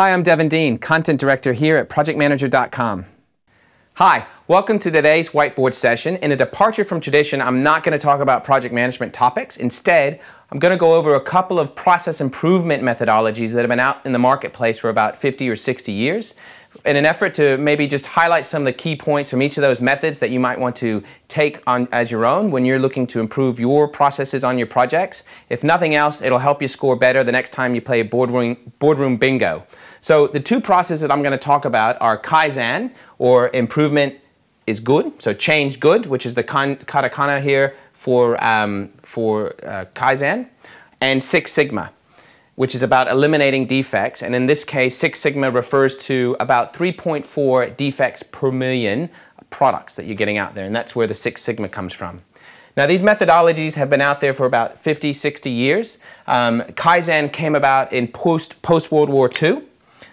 Hi, I'm Devin Deen, Content Director here at ProjectManager.com. Hi, welcome to today's whiteboard session. In a departure from tradition, I'm not going to talk about project management topics. Instead, I'm going to go over a couple of process improvement methodologies that have been out in the marketplace for about 50 or 60 years in an effort to maybe just highlight some of the key points from each of those methods that you might want to take on as your own when you're looking to improve your processes on your projects. If nothing else, it'll help you score better the next time you play boardroom, boardroom bingo. So the two processes that I'm going to talk about are Kaizen, or improvement is good, so change good, which is the katakana here for, um, for uh, Kaizen, and Six Sigma, which is about eliminating defects. And in this case, Six Sigma refers to about 3.4 defects per million products that you're getting out there, and that's where the Six Sigma comes from. Now, these methodologies have been out there for about 50, 60 years. Um, Kaizen came about in post, post-World War II.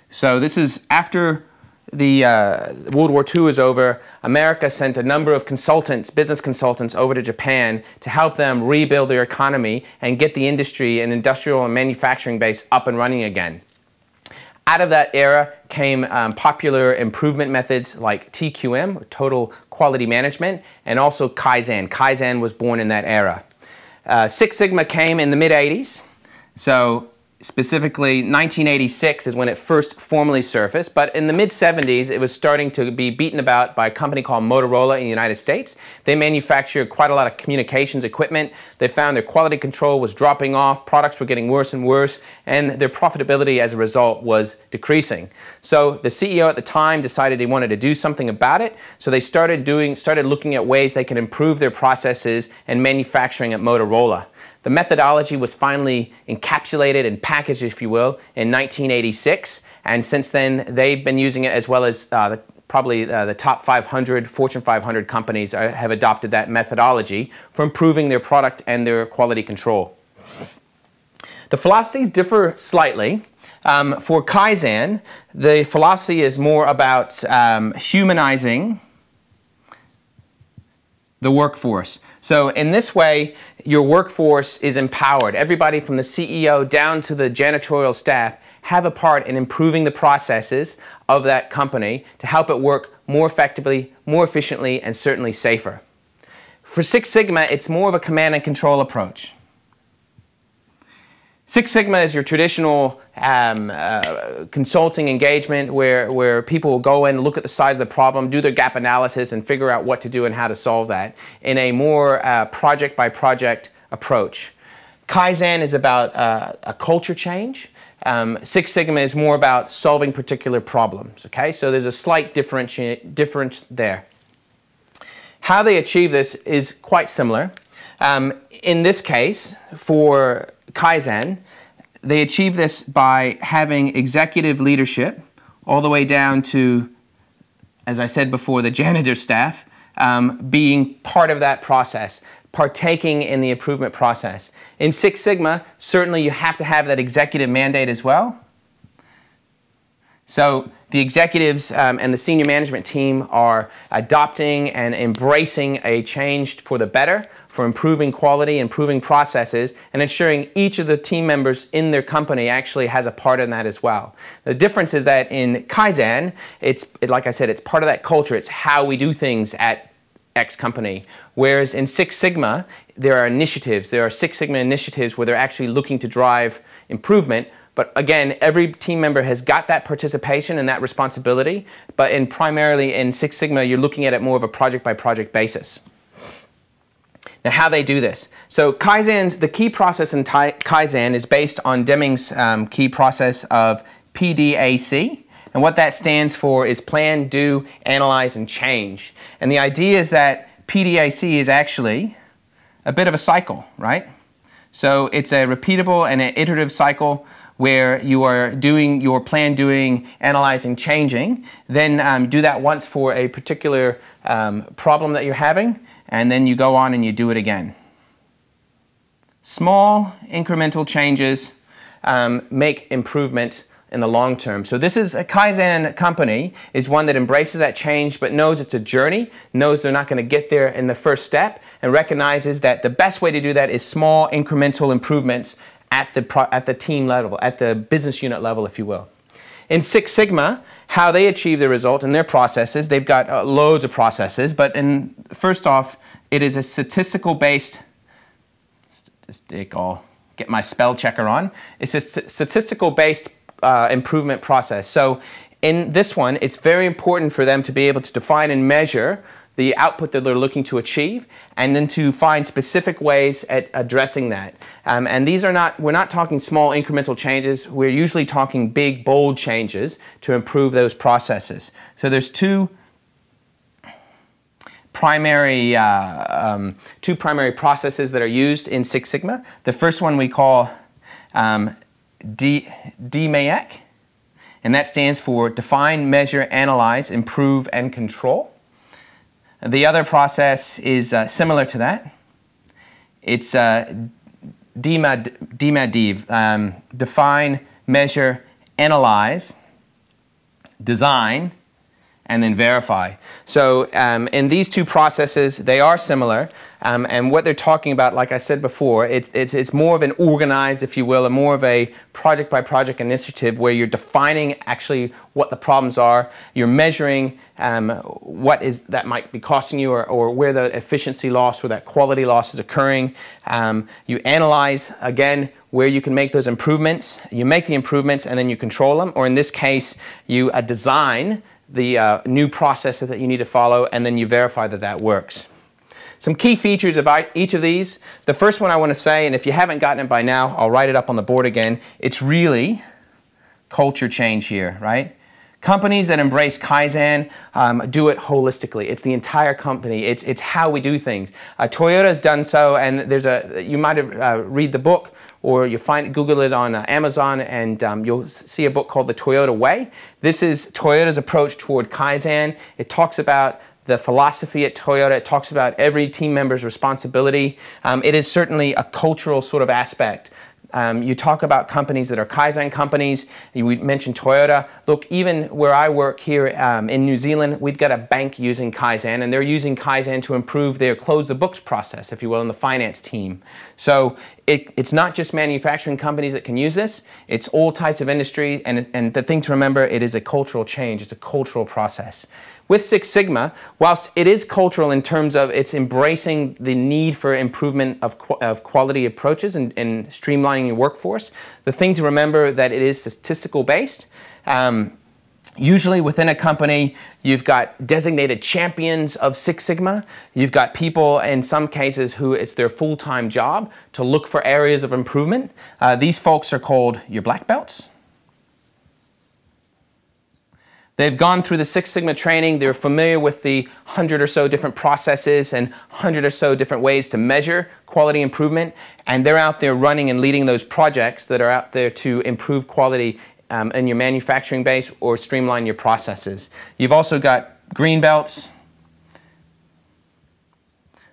So this is after the uh, World War II is over, America sent a number of consultants, business consultants, over to Japan to help them rebuild their economy and get the industry and industrial and manufacturing base up and running again. Out of that era came um, popular improvement methods like TQM, Total Quality Management, and also Kaizen. Kaizen was born in that era. Uh, Six Sigma came in the mid 80s. So specifically 1986 is when it first formally surfaced, but in the mid-70s it was starting to be beaten about by a company called Motorola in the United States. They manufactured quite a lot of communications equipment. They found their quality control was dropping off, products were getting worse and worse, and their profitability as a result was decreasing. So the CEO at the time decided he wanted to do something about it, so they started doing started looking at ways they could improve their processes and manufacturing at Motorola. The methodology was finally encapsulated and packaged, if you will, in 1986, and since then they've been using it as well as uh, the, probably uh, the top 500 Fortune 500 companies are, have adopted that methodology for improving their product and their quality control. The philosophies differ slightly. Um, for Kaizen, the philosophy is more about um, humanizing the workforce. So in this way, your workforce is empowered. Everybody from the CEO down to the janitorial staff have a part in improving the processes of that company to help it work more effectively, more efficiently, and certainly safer. For Six Sigma, it's more of a command and control approach. Six Sigma is your traditional um, uh, consulting engagement where, where people will go in, look at the size of the problem, do their gap analysis, and figure out what to do and how to solve that in a more uh, project by project approach. Kaizen is about uh, a culture change. Um, Six Sigma is more about solving particular problems. Okay, so there's a slight difference there. How they achieve this is quite similar. Um, in this case, for Kaizen, they achieve this by having executive leadership all the way down to, as I said before, the janitor staff um, being part of that process, partaking in the improvement process. In Six Sigma, certainly you have to have that executive mandate as well. So the executives um, and the senior management team are adopting and embracing a change for the better, for improving quality, improving processes, and ensuring each of the team members in their company actually has a part in that as well. The difference is that in Kaizen, it's, like I said, it's part of that culture. It's how we do things at X company. Whereas in Six Sigma, there are initiatives. There are Six Sigma initiatives where they're actually looking to drive improvement, but again, every team member has got that participation and that responsibility. But in primarily in Six Sigma, you're looking at it more of a project by project basis. Now, how they do this. So Kaizen's, the key process in Kaizen is based on Deming's um, key process of PDAC. And what that stands for is plan, do, analyze, and change. And the idea is that PDAC is actually a bit of a cycle, right? So it's a repeatable and an iterative cycle where you are doing your plan doing, analyzing, changing. Then um, do that once for a particular um, problem that you're having, and then you go on and you do it again. Small incremental changes um, make improvement in the long term. So this is a Kaizen company is one that embraces that change but knows it's a journey, knows they're not going to get there in the first step and recognizes that the best way to do that is small incremental improvements at the, at the team level, at the business unit level, if you will. In Six Sigma, how they achieve the result in their processes, they've got uh, loads of processes, but in, first off, it is a statistical based, statistical, get my spell checker on, it's a statistical based uh, improvement process. So in this one, it's very important for them to be able to define and measure the output that they're looking to achieve, and then to find specific ways at addressing that. Um, and these are not, we're not talking small incremental changes, we're usually talking big, bold changes to improve those processes. So there's two primary, uh, um, two primary processes that are used in Six Sigma. The first one we call um, D, DMAIC, and that stands for Define, Measure, Analyze, Improve, and Control. The other process is uh, similar to that. It's uh, DMADIV, um, define, measure, analyze, design, and then verify. So um, in these two processes, they are similar. Um, and what they're talking about, like I said before, it's, it's, it's more of an organized, if you will, a more of a project by project initiative where you're defining actually what the problems are, you're measuring um, what is that might be costing you or, or, where the efficiency loss or that quality loss is occurring. Um, you analyze, again, where you can make those improvements. You make the improvements and then you control them. Or in this case, you uh, design the uh, new process that you need to follow, and then you verify that that works. Some key features of each of these. The first one I want to say, and if you haven't gotten it by now, I'll write it up on the board again. It's really culture change here, right? Companies that embrace Kaizen um, do it holistically. It's the entire company. It's, it's how we do things. Uh, Toyota's done so, and there's a, you might have uh, read the book or you find Google it on uh, Amazon and um, you'll see a book called The Toyota Way. This is Toyota's approach toward Kaizen. It talks about the philosophy at Toyota. It talks about every team member's responsibility. Um, it is certainly a cultural sort of aspect um, you talk about companies that are Kaizen companies. You mentioned Toyota. Look, even where I work here um, in New Zealand, we've got a bank using Kaizen, and they're using Kaizen to improve their close the books process, if you will, in the finance team. So it, it's not just manufacturing companies that can use this. It's all types of industry, and, and the thing to remember, it is a cultural change. It's a cultural process. With Six Sigma, whilst it is cultural in terms of it's embracing the need for improvement of, qu of quality approaches and, and, streamlining your workforce, the thing to remember that it is statistical based. Um, Usually within a company, you've got designated champions of Six Sigma. You've got people in some cases who it's their full-time job to look for areas of improvement. Uh, these folks are called your black belts. They've gone through the Six Sigma training. They're familiar with the hundred or so different processes and hundred or so different ways to measure quality improvement. And they're out there running and leading those projects that are out there to improve quality um, in your manufacturing base or streamline your processes. You've also got green belts,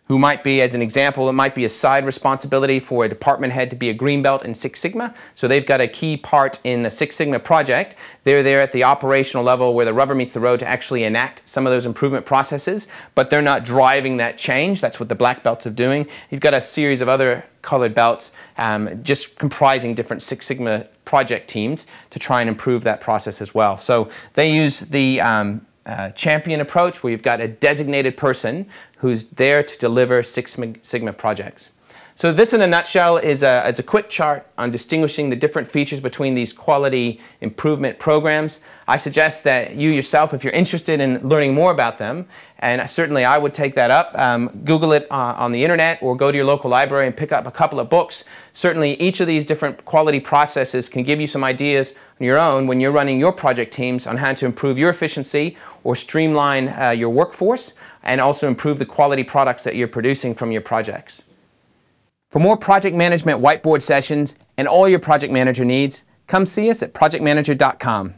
who might be, as an example, it might be a side responsibility for a department head to be a green belt in Six Sigma. So they've got a key part in the Six Sigma project. They're there at the operational level where the rubber meets the road to actually enact some of those improvement processes, but they're not driving that change. That's what the black belts are doing. You've got a series of other colored belts um, just comprising different Six Sigma project teams to try and improve that process as well. So they use the um, uh, champion approach where you've got a designated person who's there to deliver Six Sigma projects. So this in a nutshell is a, is a quick chart on distinguishing the different features between these quality improvement programs. I suggest that you yourself, if you're interested in learning more about them, and certainly I would take that up, um, Google it uh, on the internet or go to your local library and pick up a couple of books. Certainly each of these different quality processes can give you some ideas on your own when you're running your project teams on how to improve your efficiency or streamline uh, your workforce and also improve the quality products that you're producing from your projects. For more project management whiteboard sessions and all your project manager needs, come see us at projectmanager.com.